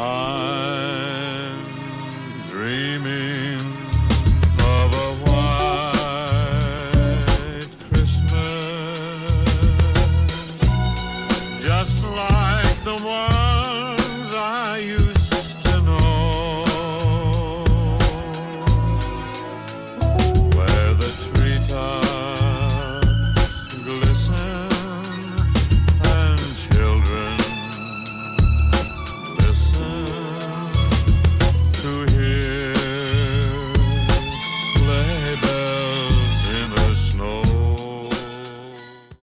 I'm dreaming of a white Christmas, just like the ones I used.